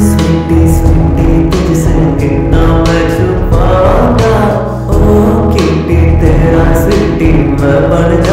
स्वीटी स्वीटी तुझसे कितना मैं ओ किटी तेरा मैं बन